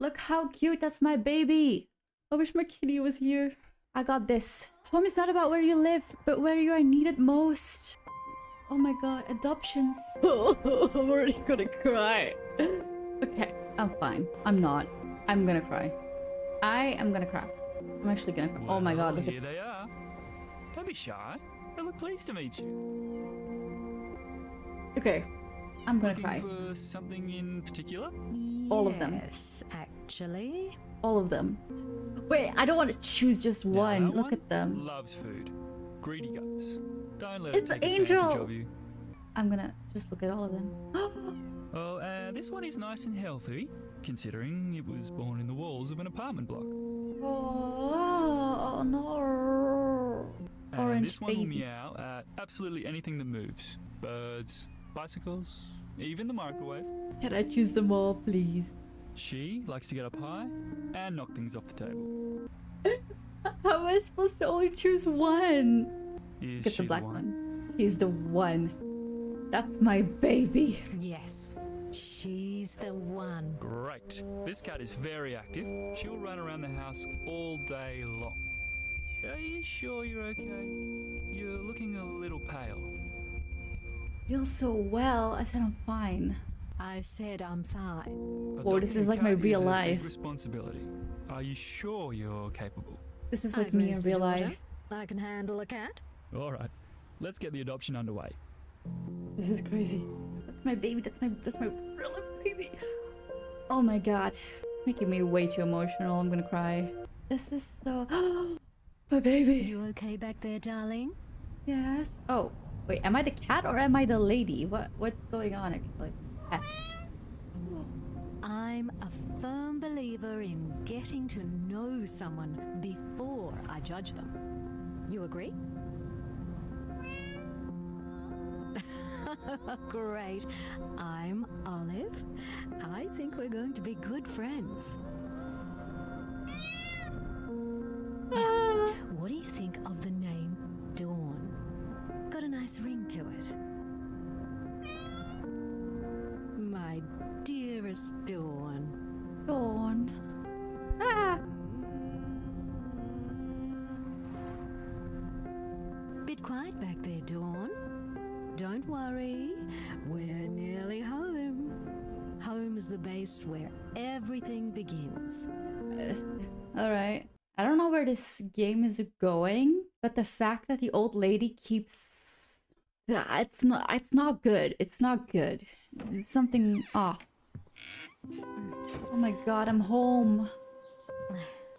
Look how cute. That's my baby. I wish my kitty was here. I got this. Home is not about where you live, but where you are needed most. Oh my god, adoptions. I'm already gonna cry. okay, I'm fine. I'm not. I'm gonna cry. I am gonna cry. I'm actually gonna cry. oh my god, look here at they are. Don't be shy. They look pleased to meet you. Okay. I'm gonna Looking cry. for something in particular? All of them. Yes, actually. All of them. Wait, I don't want to choose just one. that Look at them. Loves food. Greedy guts. Don't let It's it take Angel. advantage of you. I'm gonna just look at all of them. Oh, uh, this one is nice and healthy, considering it was born in the walls of an apartment block. oh, no. And Orange this one will meow at absolutely anything that moves. Birds, bicycles, even the microwave. Can I choose them all, please? She likes to get up high and knock things off the table. How am I supposed to only choose one? Is Get she the black one? one. She's the one. That's my baby. Yes, she's the one. Great. This cat is very active. She'll run around the house all day long. Are you sure you're okay? You're looking a little pale. Feel so well. I said I'm fine. I said I'm fine. Oh, this is like my real is a big life. responsibility. Are you sure you're capable? This is like I've me in real life. I can handle a cat. All right. Let's get the adoption underway. This is crazy. That's my baby. That's my that's my real baby. Oh my god. Making me way too emotional. I'm gonna cry. This is so my baby. You okay back there, darling? Yes. Oh, wait, am I the cat or am I the lady? What what's going on actually? Ah, I'm a firm believer in getting to know someone before I judge them. You agree? Great. I'm Olive. I think we're going to be good friends. Now, what do you think of the dearest Dawn. Dawn. Ah. Bit quiet back there, Dawn. Don't worry, we're nearly home. Home is the base where everything begins. All right. I don't know where this game is going, but the fact that the old lady keeps it's not it's not good. It's not good. It's something off. Oh my god, I'm home.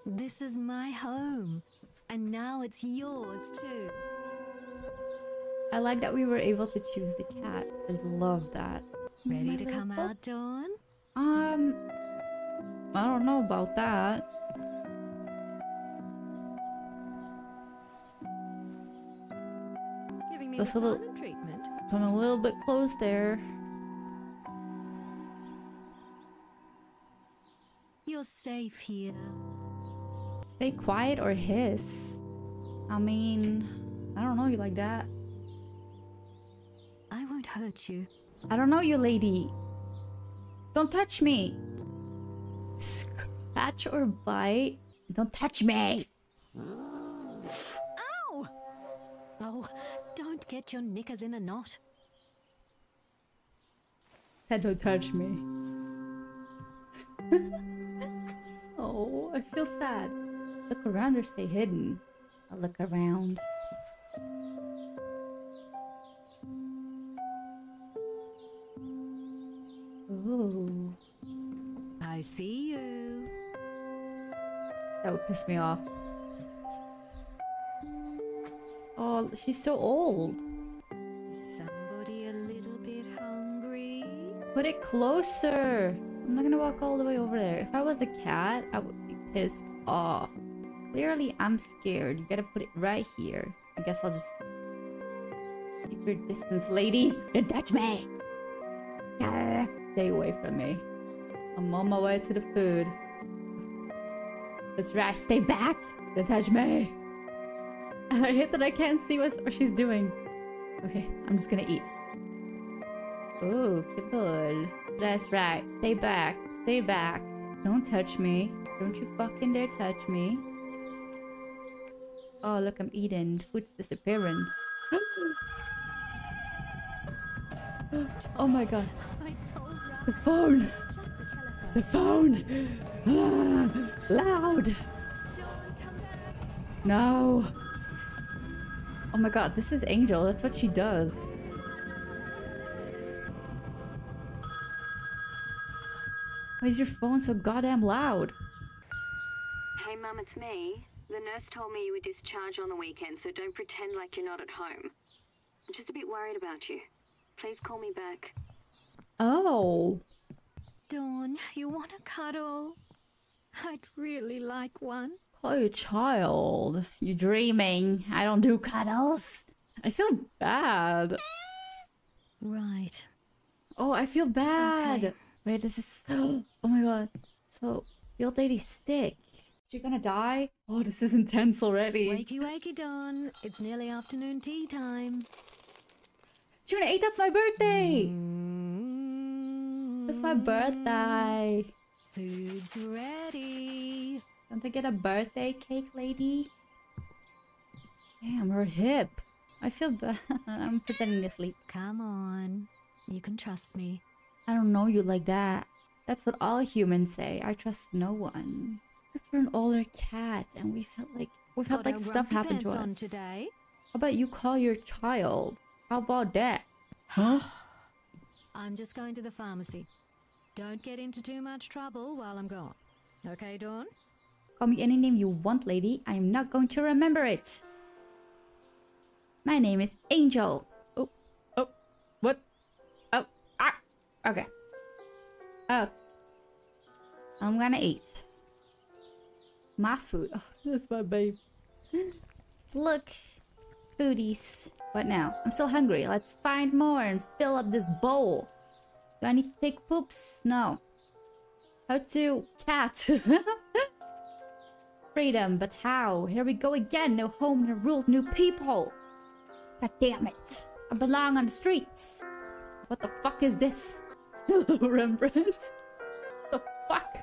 This is my home, and now it's yours too. I like that we were able to choose the cat. I love that. Ready My to come out, Dawn? Um I don't know about that. Giving me a little- silent treatment. Come a little bit close there. You're safe here. Stay quiet or hiss. I mean, I don't know you like that. I won't hurt you. I don't know you, lady. Don't touch me. Scratch or bite. Don't touch me. Ow! Oh, don't get your knickers in a knot. Said don't touch me. oh, I feel sad. Look around or stay hidden. I'll look around. Ooh, I see you. that would piss me off. Oh, she's so old. Is somebody a little bit hungry? Put it closer. I'm not gonna walk all the way over there. If I was the cat, I would be pissed off. Clearly, I'm scared. You gotta put it right here. I guess I'll just keep your distance, lady. Don't touch me. Stay away from me. I'm on my way to the food. That's right. Stay back. Don't touch me. I hate that I can't see what, what she's doing. Okay, I'm just gonna eat. Ooh, kibble. That's right. Stay back. Stay back. Don't touch me. Don't you fucking dare touch me. Oh, look, I'm eating. Food's disappearing. oh my god. The phone! The phone! Ah, loud! No! Oh my god, this is Angel. That's what she does. Why is your phone so goddamn loud? Hey, Mum, it's me. The nurse told me you were discharged on the weekend, so don't pretend like you're not at home. I'm just a bit worried about you. Please call me back. Oh. Dawn, you want a cuddle? I'd really like one. Call your child. You're dreaming. I don't do cuddles. I feel bad. Right. Oh, I feel bad. Okay. Wait, this is. Oh my god. So, the old lady's sick. She gonna die? Oh, this is intense already. Wakey, wakey, Dawn. It's nearly afternoon tea time. June 8th, that's my birthday! That's my Mm. birthday. Food's ready. Don't I get a birthday cake, lady? Damn, her hip. I feel bad. I'm pretending to sleep. Come on. You can trust me. I don't know you like that. That's what all humans say. I trust no one. But you're an older cat, and we've had like we've had like stuff happen to us. today. How about you call your child? How about that? Huh? I'm just going to the pharmacy. Don't get into too much trouble while I'm gone. Okay, Dawn? Call me any name you want, lady. I am not going to remember it. My name is Angel. Okay. Oh, I'm gonna eat my food. Oh, that's my babe. Look, foodies. What now? I'm still hungry. Let's find more and fill up this bowl. Do I need to take poops? No. How to cat? Freedom, but how? Here we go again. No home, no rules, new people. God damn it. I belong on the streets. What the fuck is this? Hello, Rembrandt. The fuck?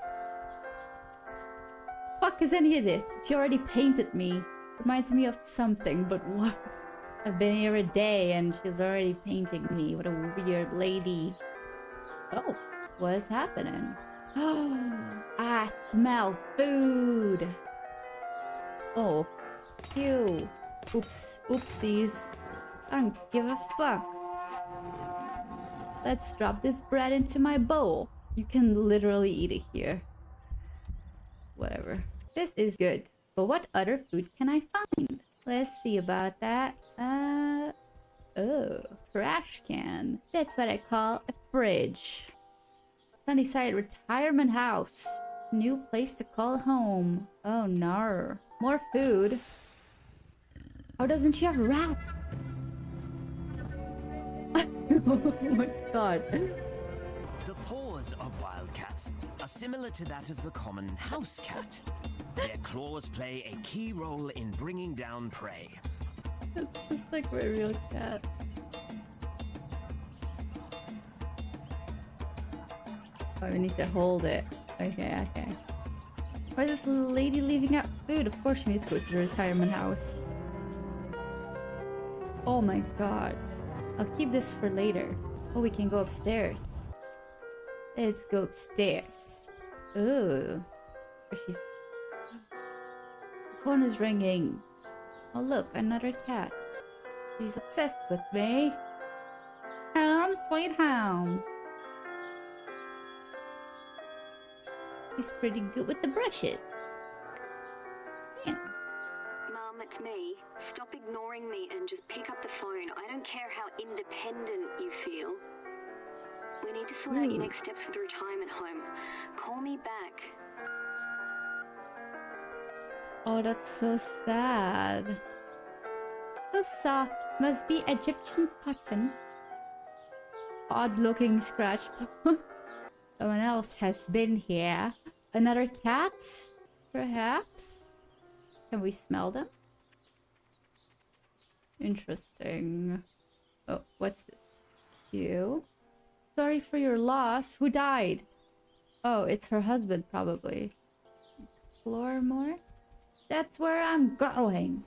Fuck is any of this? She already painted me. Reminds me of something, but what? I've been here a day and she's already painting me. What a weird lady. Oh, what is happening? Oh, ah, I smell food. Oh, ew. Oops, oopsies. I don't give a fuck. Let's drop this bread into my bowl. You can literally eat it here. Whatever. This is good. But what other food can I find? Let's see about that. Uh, oh, trash can. That's what I call a fridge. Sunnyside retirement house. New place to call home. Oh no. More food. How doesn't she have rats? Oh my god. The paws of wildcats are similar to that of the common house cat. Their claws play a key role in bringing down prey. It's just like my real cat. Oh, we need to hold it. Okay, okay. Why is this lady leaving out food? Of course she needs to go to the retirement house. Oh my god. I'll keep this for later. Oh, we can go upstairs. Let's go upstairs. Ooh. Oh, she's... Phone is ringing. Oh look, another cat. She's obsessed with me. Home, sweet home. She's pretty good with the brushes. Ignoring me and just pick up the phone. I don't care how independent you feel. We need to sort out your hmm. next steps with the retirement home. Call me back. Oh, that's so sad. So soft. Must be Egyptian cotton. Odd looking scratch. Someone else has been here. Another cat? Perhaps? Can we smell them? Interesting. Oh, what's this? Q. Sorry for your loss. Who died? Oh, it's her husband, probably. Explore more? That's where I'm going.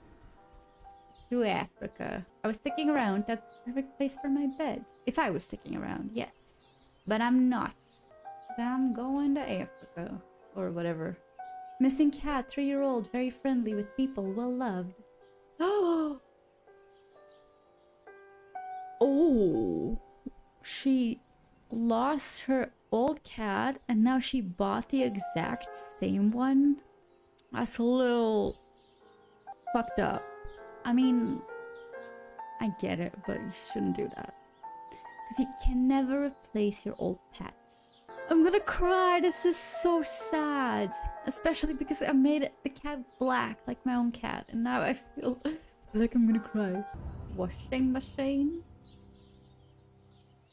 To Africa. I was sticking around. That's the perfect place for my bed. If I was sticking around, yes. But I'm not. I'm going to Africa. Or whatever. Missing cat, three-year-old, very friendly with people, well loved. Oh! Oh! She lost her old cat and now she bought the exact same one? That's a little fucked up. I mean, I get it, but you shouldn't do that. Because you can never replace your old pet. I'm gonna cry. This is so sad. Especially because I made the cat black like my own cat. And now I feel like I'm gonna cry. Washing machine?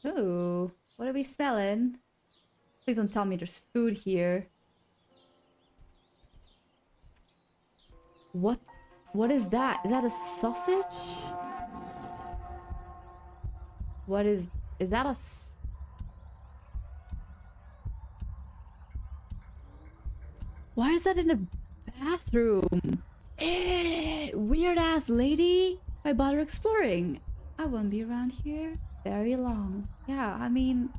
Ooh, what are we smelling? Please don't tell me there's food here. What? What is that? Is that a sausage? What is... Is that a... Why is that in a bathroom? Eh, weird ass lady. I bother exploring? I won't be around here very long. Yeah, I mean,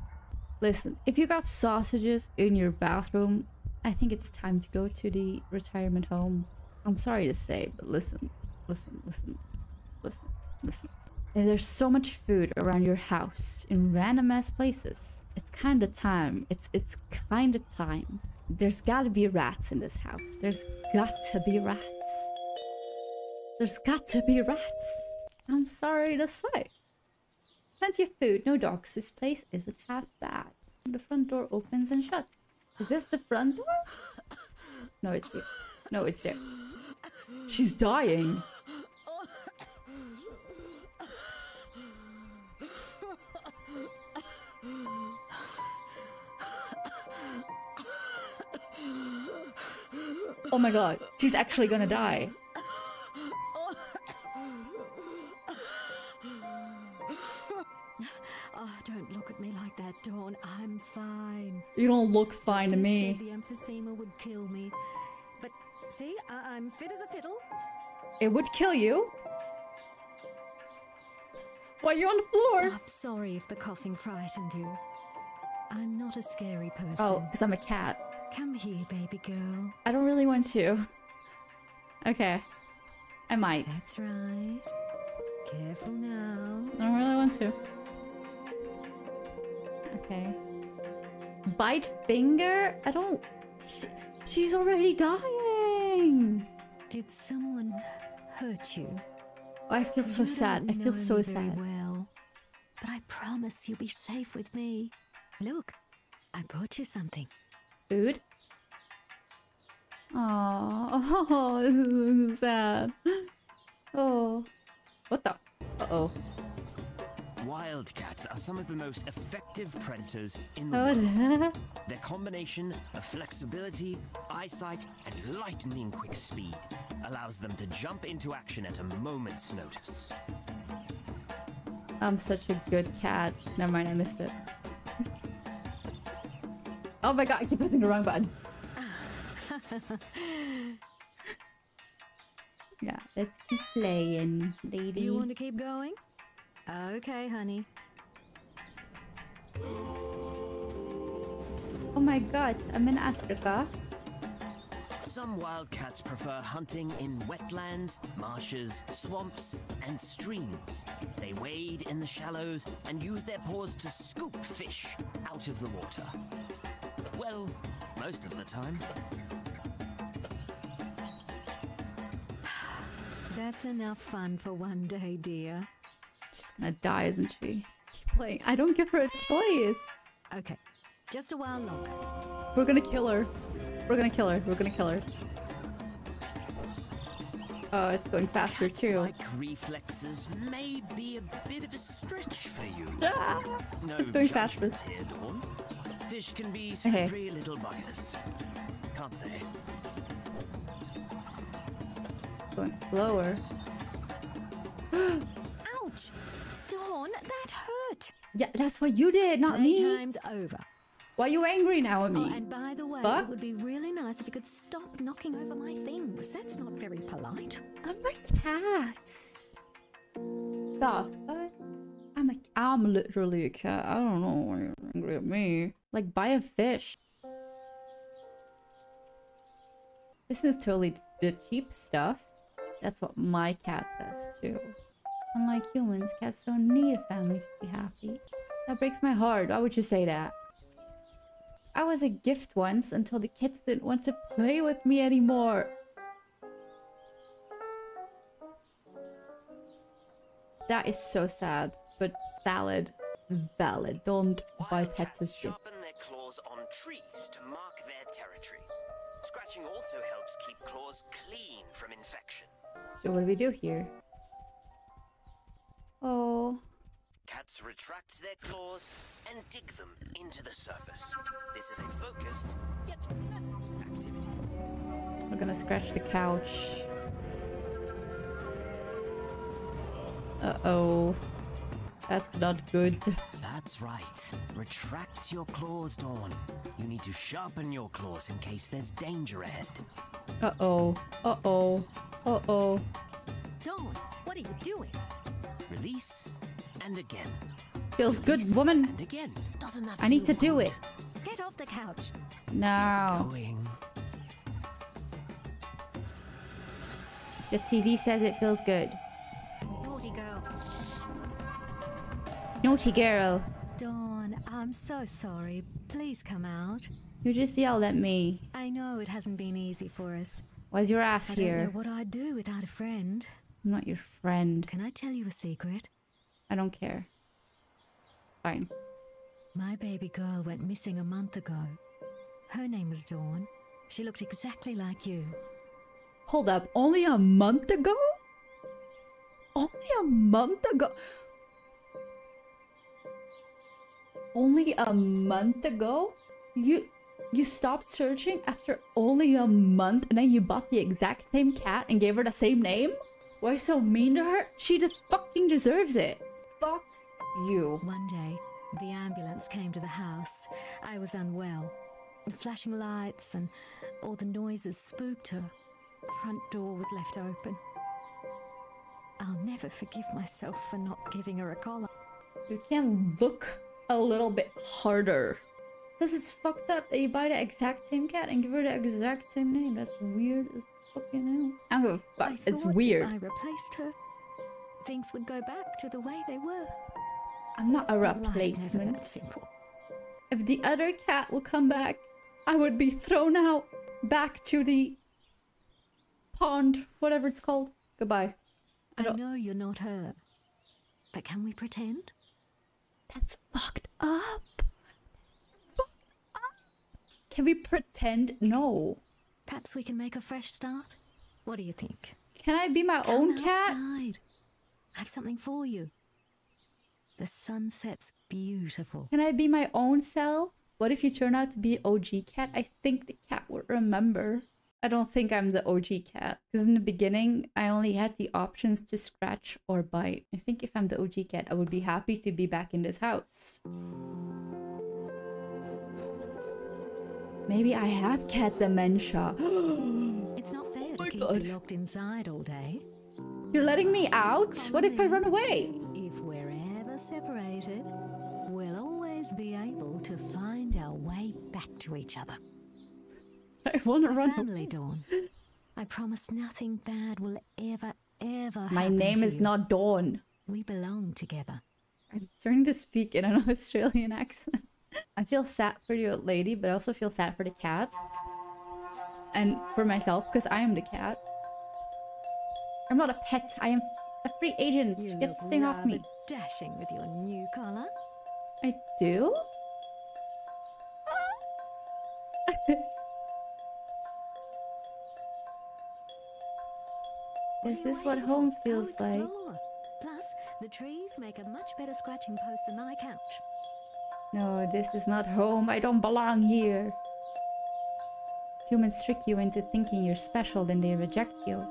listen, if you got sausages in your bathroom, I think it's time to go to the retirement home. I'm sorry to say, but listen, listen, listen, listen, listen. There's so much food around your house in random ass places, it's kind of time. It's it's kind of time. There's got to be rats in this house. There's got to be rats. There's got to be rats. I'm sorry to say. Plenty of food, no dogs. This place isn't half bad. The front door opens and shuts. Is this the front door? No, it's here. No, it's there. She's dying. Oh my god, she's actually gonna die. Oh, don't look at me like that, Dawn. I'm fine. You don't look fine to me. said The emphysema would kill me. But see, I- I'm fit as a fiddle. It would kill you. Why are you on the floor? I'm sorry if the coughing frightened you. I'm not a scary person. Oh, because I'm a cat. Come here, baby girl. I don't really want to. Okay. I might. That's right. Careful now. I don't really want to. Okay. Bite finger? I don't. She, she's already dying. Did someone hurt you? Oh, I feel so You sad. I feel so sad. Well, but I promise you'll be safe with me. Look, I brought you something. Food? Oh, this is sad. Oh. What the? Uh oh. Wildcats are some of the most effective predators in the Oh, world. Their combination of flexibility, eyesight, and lightning quick speed allows them to jump into action at a moment's notice. I'm such a good cat. Never mind, I missed it. Oh my god, I keep pressing the wrong button. yeah, let's keep playing, lady. Do you want to keep going? Okay, honey. Oh my god, I'm in Africa. Some wildcats prefer hunting in wetlands, marshes, swamps, and streams. They wade in the shallows and use their paws to scoop fish out of the water. Well, most of the time. That's enough fun for one day, dear. She's gonna die, isn't she? Keep playing. I don't give her a choice. Okay, just a while longer. We're gonna kill her. We're gonna kill her. We're gonna kill her. Oh, it's going faster too. Like reflexes may be a bit of a stretch for you. Ah! No It's going faster. here, Dawn. Fish can be Okay. slippery little buggers, can't they? Going slower. Ouch! Dawn, that hurt. Yeah, that's what you did, not me. Playtime's over. Why are you angry now at Oh, me? and by the way, Fuck. it would be really nice if you could stop knocking over my things. That's not very polite. I'm a cat. The fuck? I'm a I'm literally a cat. I don't know why you're angry at me. Like buy a fish. This is totally the cheap stuff. That's what my cat says too. Unlike humans, cats don't need a family to be happy. That breaks my heart. Why would you say that? I was a gift once until the kids didn't want to play with me anymore. That is so sad, but valid. Valid. Don't buy pets as gifts. sharpen their claws on trees to mark their territory. Scratching also helps keep claws clean from infection. So what do we do here? Retract their claws and dig them into the surface. This is a focused yet pleasant activity. we're gonna scratch the couch. Uh-oh. That's not good. That's right. Retract your claws, Dawn. You need to sharpen your claws in case there's danger ahead. Uh-oh. Uh-oh. Uh-oh. Dawn, what are you doing? Release and again. Feels good, woman. And again. Doesn't that I need to do good? it. Get off the couch. Now. Going. The TV says it feels good. Naughty girl. Naughty girl. Dawn, I'm so sorry. Please come out. You just yelled at me. I know it hasn't been easy for us. Why's your ass I ass don't know here? what I'd do without a friend. I'm not your friend. Can I tell you a secret? I don't care. Fine. My baby girl went missing a month ago. Her name was Dawn. She looked exactly like you. Hold up, only a month ago? Only a month ago? Only a month ago? You you stopped searching after only a month and then you bought the exact same cat and gave her the same name? Why so mean to her? She just fucking deserves it. You. One day, the ambulance came to the house. I was unwell. Flashing lights and all the noises spooked her. Front door was left open. I'll never forgive myself for not giving her a collar. You can look a little bit harder. Because it's fucked up that you buy the exact same cat and give her the exact same name. That's weird as fucking hell. I don't give a fuck. I It's weird. I replaced her. Things would go back to the way they were. I'm not a But life's never that replacement. simple. If the other cat would come back, I would be thrown out back to the pond, whatever it's called. Goodbye. I I don't- know you're not her. But can we pretend? That's fucked up. Can we pretend? No. Perhaps we can make a fresh start? What do you think? Can I be my own Come cat? outside. I have something for you. The sunset's beautiful. Can I be my own self? What if you turn out to be OG cat? I think the cat would remember. I don't think I'm the OG cat. Because in the beginning, I only had the options to scratch or bite. I think if I'm the OG cat, I would be happy to be back in this house. Maybe I have cat dementia. It's not fair oh my to keep God. you locked inside all day. You're letting me out? What if I run away? If we're ever separated, we'll always be able to find our way back to each other. I want to run family. Dawn. I promise nothing bad will ever, ever My name is you. not Dawn. We belong together. I'm starting to speak in an Australian accent. I feel sad for the old lady, but I also feel sad for the cat. And for myself, because I am the cat. I'm not a pet, I am a free agent. You Get this thing off me. Dashing with your new collar. I do? Is this what home feels like? Plus, the trees make a much better scratching post than my couch. No, this is not home. I don't belong here. Humans trick you into thinking you're special, then they reject you.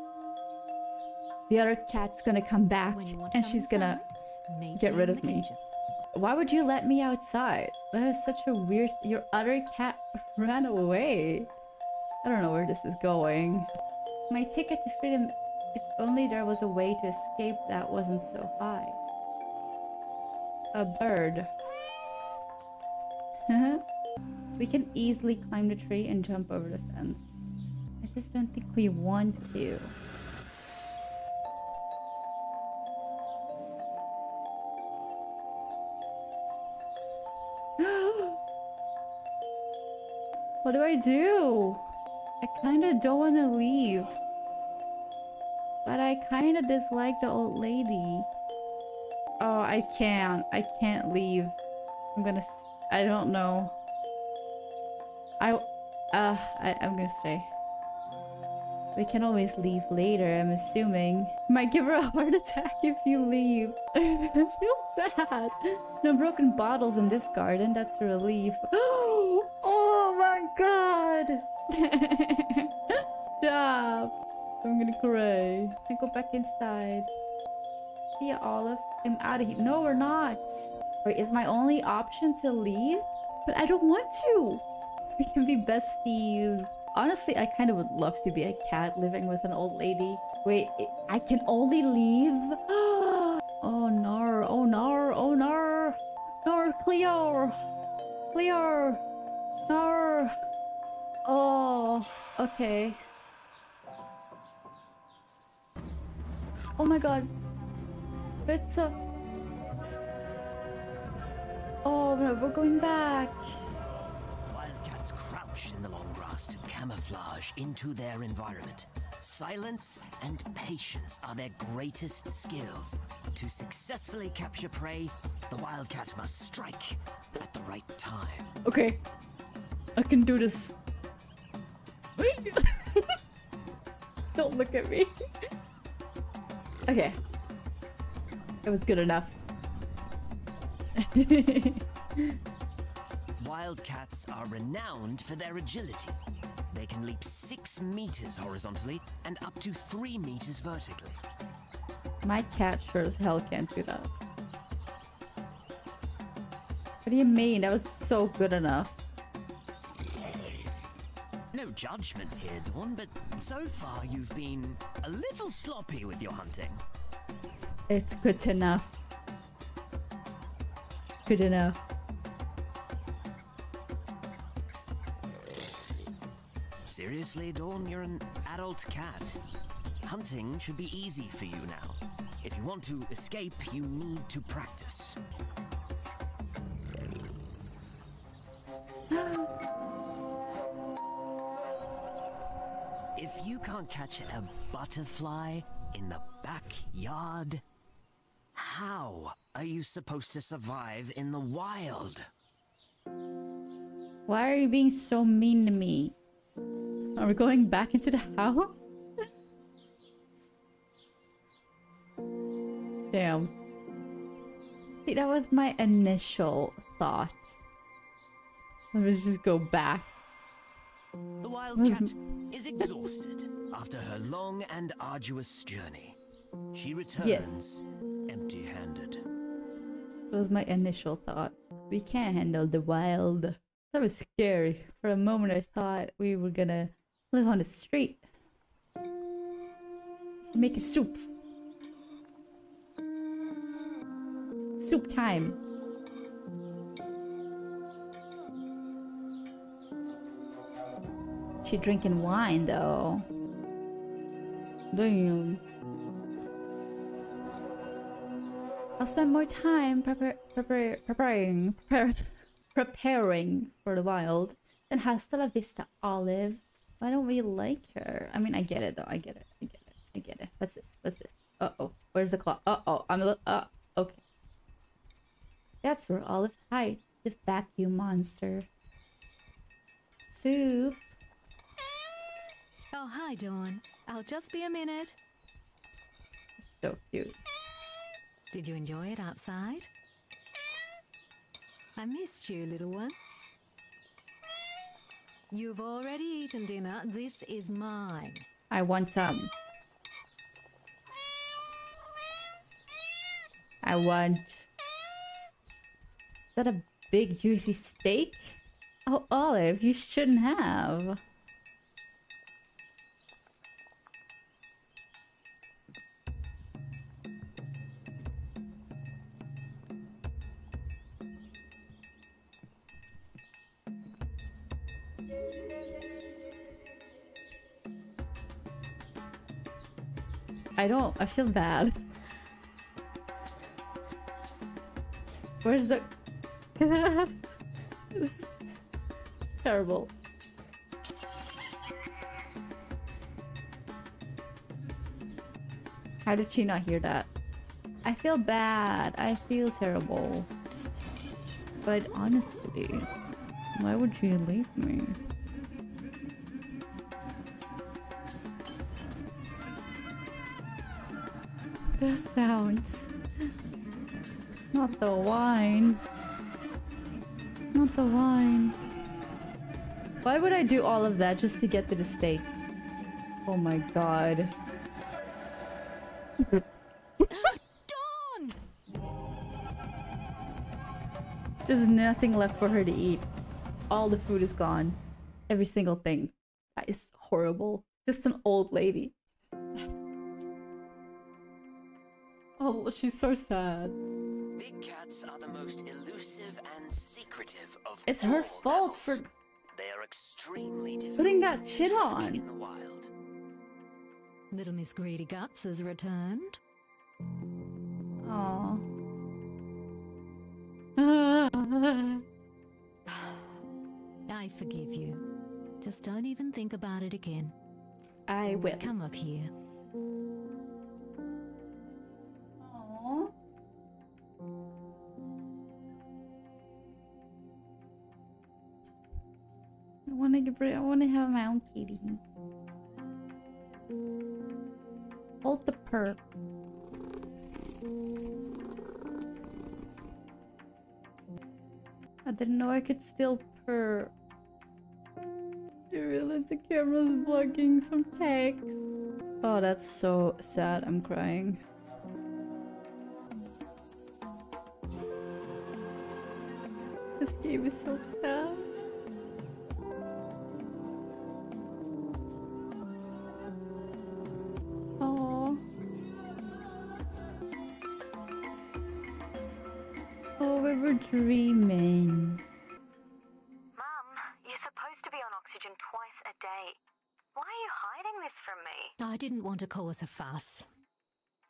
The other cat's gonna come back When you want to and come she's gonna inside, meet get rid of me. Why would you let me outside? That is such a weird... Your other cat ran away. I don't know where this is going. My ticket to freedom... If only there was a way to escape that wasn't so high. A bird. we can easily climb the tree and jump over the fence. I just don't think we want to. What do I do? I kind of don't want to leave. But I kind of dislike the old lady. Oh, I can't. I can't leave. I'm gonna... I don't know. I... Uh, I, I'm gonna stay. We can always leave later, I'm assuming. Might give her a heart attack if you leave. I feel bad. No broken bottles in this garden, that's a relief. my! Stop! I'm gonna cry. I go back inside. See ya, Olive. I'm out of here. No, we're not. Wait, is my only option to leave? But I don't want to. We can be besties. Honestly, I kind of would love to be a cat living with an old lady. Wait, I can only leave? oh no, oh no, oh no. No, Cleo. Cleo. No. Oh, okay. Oh my god. It's a... Oh no, we're going back. Wildcats crouch in the long grass to camouflage into their environment. Silence and patience are their greatest skills. To successfully capture prey, the wildcat must strike at the right time. Okay. I can do this. Don't look at me. okay. It was good enough. Wildcats are renowned for their agility. They can leap six meters horizontally and up to three meters vertically. My cat sure as hell can't do that. What do you mean? That was so good enough. No judgment here, Dawn, but so far you've been a little sloppy with your hunting. It's good enough. Good enough. Seriously, Dawn, you're an adult cat. Hunting should be easy for you now. If you want to escape, you need to practice. Can't catch a butterfly in the backyard, how are you supposed to survive in the wild? Why are you being so mean to me? Are we going back into the house? Damn. See, that was my initial thought. Let's just go back. The wildcat is exhausted after her long and arduous journey. She returns Yes. empty handed. That was my initial thought. We can't handle the wild. That was scary. For a moment, I thought we were gonna live on the street. Make a soup. Soup time. She drinking wine though. Damn. I'll spend more time prepar prepar preparing prepar preparing for the wild than hasta la vista, Olive. Why don't we like her? I mean, I get it though. I get it. I get it. I get it. What's this? What's this? Uh oh. Where's the clock? Uh oh. I'm a little. Uh. Okay. That's where Olive hides the vacuum monster. Soup. Hi, Dawn. I'll just be a minute. So cute. Did you enjoy it outside? I missed you, little one. You've already eaten dinner. This is mine. I want some. I want. Is that a big juicy steak? Oh, Olive, you shouldn't have. I don't. I feel bad. Where's the... this is terrible. How did she not hear that? I feel bad. I feel terrible. But honestly, why would you leave me? The sounds. Not the wine. Not the wine. Why would I do all of that just to get to the steak? Oh my god. Dawn! There's nothing left for her to eat. All the food is gone. Every single thing. That is horrible. Just an old lady. Oh, she's so sad. Big cats are the most elusive and secretive of It's her all fault for. They are extremely putting that shit on. in the wild. Little Miss Greedy Guts has returned. Aww. I forgive you. Just don't even think about it again. I will. Come up here. Own kitty. Hold the purr. I didn't know I could still purr. I realized the camera's blocking some text. Oh, that's so sad. I'm crying. This game is so sad. Oh, we were dreaming. Mum, you're supposed to be on oxygen twice a day. Why are you hiding this from me? I didn't want to cause a fuss.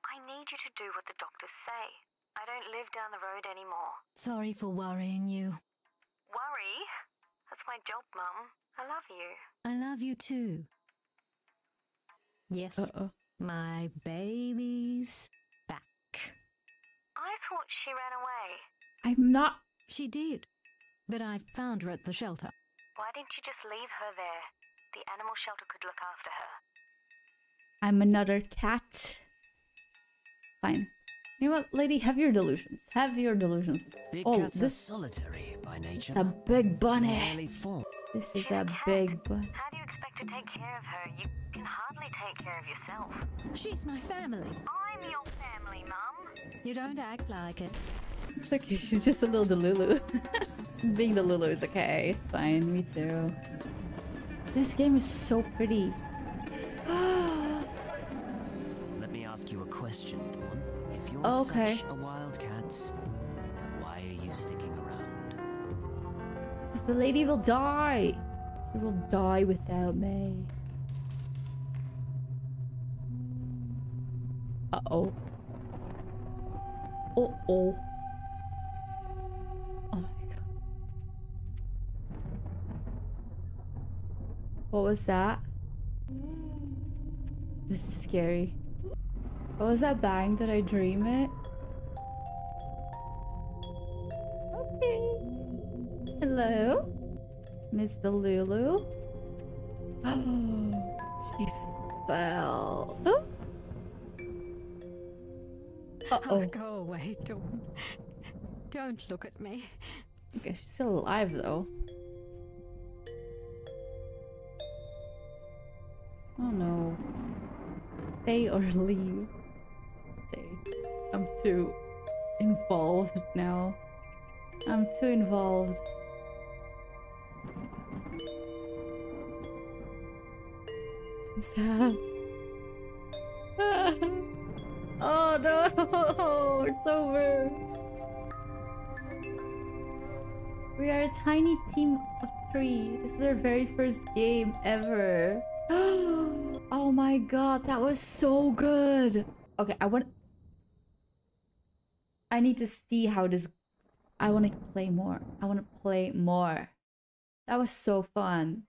I need you to do what the doctors say. I don't live down the road anymore. Sorry for worrying you. Worry? That's my job, Mum. I love you. I love you too. Yes, Uh oh. my baby's back. I thought she ran away. I'm not. She did, but I found her at the shelter. Why didn't you just leave her there? The animal shelter could look after her. I'm another cat. Fine. You know what, lady? Have your delusions. Have your delusions. Big oh, cats are solitary by nature. a big bunny. This is She's a cat. big bunny. How do you expect to take care of her? You can hardly take care of yourself. She's my family. I'm your family, Mum. You don't act like it. It's okay. She's just a little Delulu. Being the Lulu is okay. It's fine. Me too. This game is so pretty. Let me ask you a question, Dawn. If you're Okay. such a wildcat, why are you sticking around? Because the lady will die. She will die without me. Uh-oh. Uh oh. What was that? This is scary. What was that bang? Did I dream it? Okay. Hello? Miss the Lulu? Oh, she fell. Oh. Uh Oh, go away, Dawn. Don't look at me. Okay, she's still alive though. Oh no. Stay or leave. Stay. I'm too involved now. I'm too involved. I'm sad. oh no, it's over. We are a tiny team of three. This is our very first game ever. oh my god, that was so good. Okay, I want. I need to see how this. I want to play more. I want to play more. That was so fun.